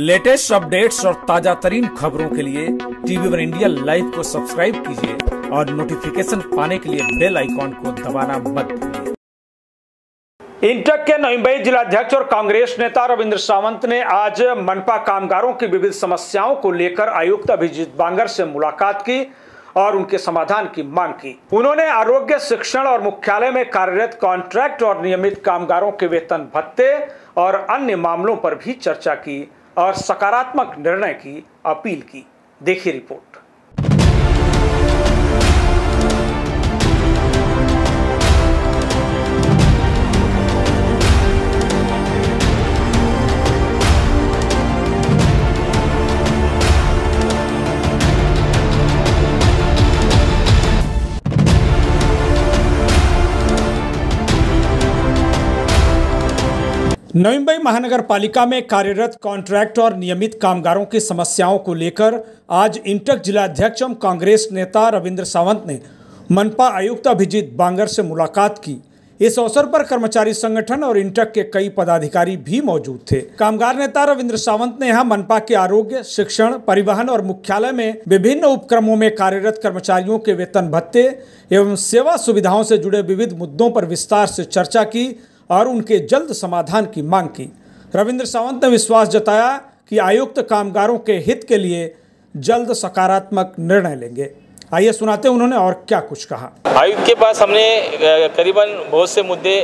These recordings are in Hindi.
लेटेस्ट अपडेट्स और ताज़ा तरीन खबरों के लिए टीवी वन इंडिया लाइव को सब्सक्राइब कीजिए और नोटिफिकेशन पाने के लिए बेल आइकॉन को दबाना मत भूलिए। इंटक के नईबई जिलाध्यक्ष और कांग्रेस नेता रविंद्र सावंत ने आज मनपा कामगारों की विविध समस्याओं को लेकर आयुक्त अभिजीत बांगर से मुलाकात की और उनके समाधान की मांग की। उन्होंने आरोग्य, शिक्षण और मुख्यालय में कार्यरत कॉन्ट्रैक्ट और नियमित कामगारों के वेतन भत्ते और अन्य मामलों पर भी चर्चा की। और सकारात्मक निर्णय की अपील की। देखिए रिपोर्ट। नवी मुंबई महानगर पालिका में कार्यरत कॉन्ट्रैक्ट और नियमित कामगारों की समस्याओं को लेकर आज इंटक जिलाध्यक्ष एवं कांग्रेस नेता रविंद्र सावंत ने मनपा आयुक्त अभिजीत बांगर से मुलाकात की। इस अवसर पर कर्मचारी संगठन और इंटक के कई पदाधिकारी भी मौजूद थे। कामगार नेता रविंद्र सावंत ने यहाँ मनपा के आरोग्य, शिक्षण, परिवहन और मुख्यालय में विभिन्न उपक्रमों में कार्यरत कर्मचारियों के वेतन भत्ते एवं सेवा सुविधाओं से जुड़े विविध मुद्दों पर विस्तार से चर्चा की। और उनके जल्द समाधान की मांग की। रविंद्र सावंत ने विश्वास जताया कि आयुक्त कामगारों के हित के लिए जल्द सकारात्मक निर्णय लेंगे। आइए सुनाते हैं उन्होंने और क्या कुछ कहा। आयुक्त के पास हमने करीबन बहुत से मुद्दे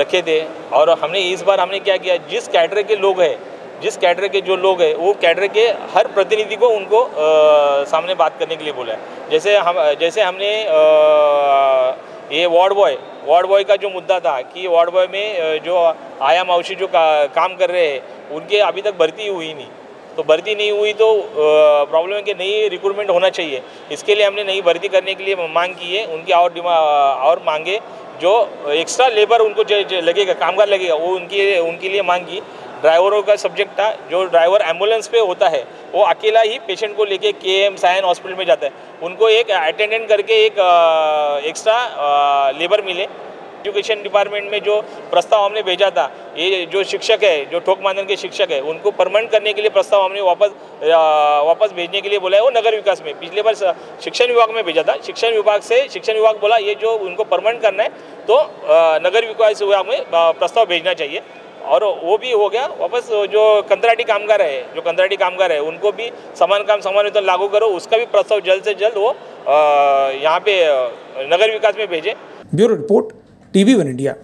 रखे थे और हमने इस बार हमने क्या किया जिस कैडर के लोग हैं जिस कैडर के जो लोग हैं वो कैडर के हर प्रतिनिधि को उनको आ, सामने बात करने के लिए बोला है। जैसे हम जैसे हमने आ, ये वार्ड बॉय वार्ड बॉय का जो मुद्दा था कि वार्ड बॉय में जो आया मावशी जो का, काम कर रहे हैं उनके अभी तक भर्ती हुई नहीं। तो भर्ती नहीं हुई तो प्रॉब्लम है कि नई रिक्रूटमेंट होना चाहिए। इसके लिए हमने नई भर्ती करने के लिए मांग की है उनकी और और मांगे जो एक्स्ट्रा लेबर उनको जो लगेगा कामगार लगेगा वो उनकी उनके लिए मांग। की ड्राइवरों का सब्जेक्ट था, जो ड्राइवर एंबुलेंस पे होता है, वो अकेला ही पेशेंट को लेके के एम साइन हॉस्पिटल में जाता है। उनको एक अटेंडेंट करके एक एक्स्ट्रा लेबर मिले। एजुकेशन डिपार्टमेंट में जो प्रस्ताव हमने भेजा था, ये जो शिक्षक है, जो ठोक मानन के शिक्षक है, उनको परमानेंट करने के लिए प्रस्ताव हमने वापस वापस भेजने के लिए बोला है, वो नगर विकास में। पिछले बार शिक्षण विभाग में भेजा था। शिक्षण विभाग से, शिक्षण विभाग बोला, ये जो उनको परमानेंट करना है तो नगर विकास विभाग में प्रस्ताव भेजना चाहिए। और वो भी हो गया, वापस जो कंत्राटी कामगार है, जो कंत्राटी कामगार है, उनको भी समान काम, समान वेतन लागू करो, उसका भी प्रस्ताव जल्द से जल्द वो यहाँ पे नगर विकास में भेजे। Bureau report, TV one India.